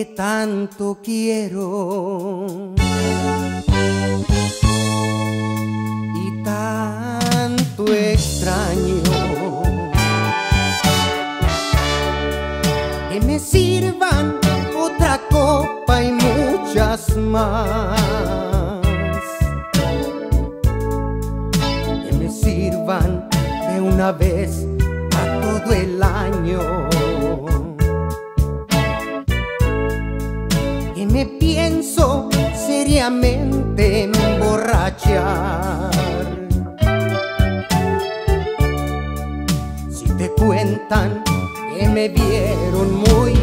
porque tanto quiero. Y tanto extraño que me sirvan otra copa y muchas más. Que me sirvan de una vez a todo el año pienso seriamente emborrachar. Si te cuentan que me vieron muy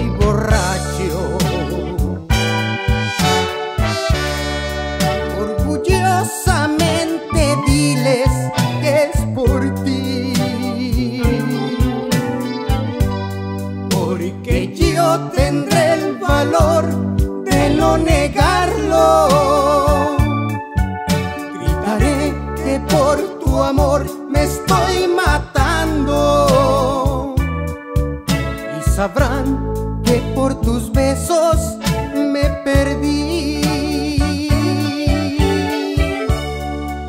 negarlo. Gritaré que por tu amor me estoy matando. Y sabrán que por tus besos me perdí.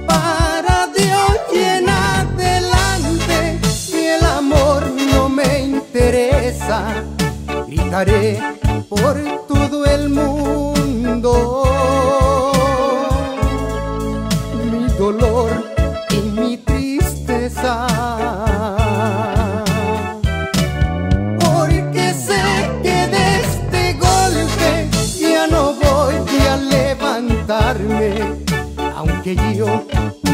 Para de hoy en adelante, si el amor no me interesa, gritaré por aunque yo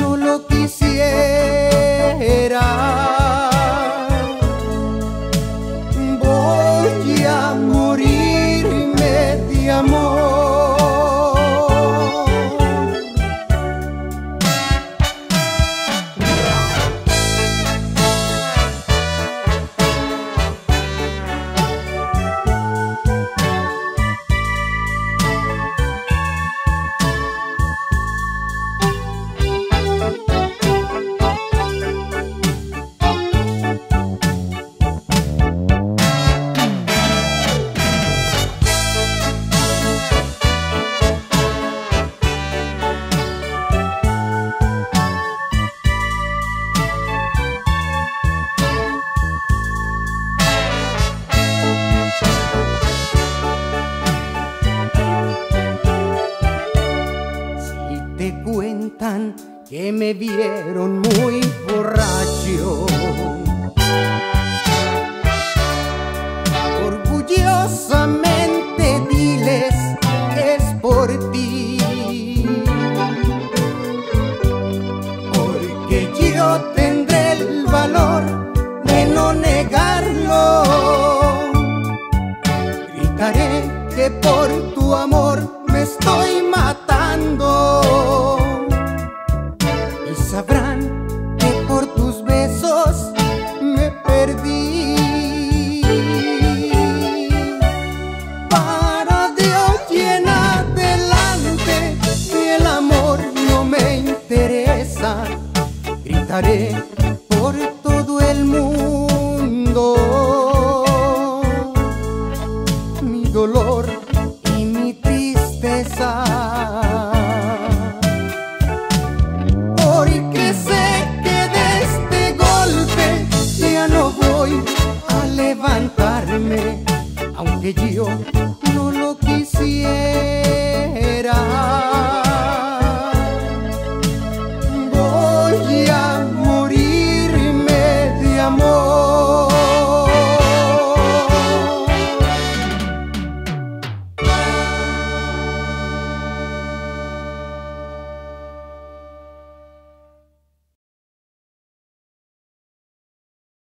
que me vieron muy borracho, orgullosamente diles es por ti. Porque yo tendré el valor de no negarlo. Gritaré que por tu amor me estoy por todo el mundo mi dolor y mi tristeza. Porque sé que de este golpe ya no voy a levantarme, aunque yo.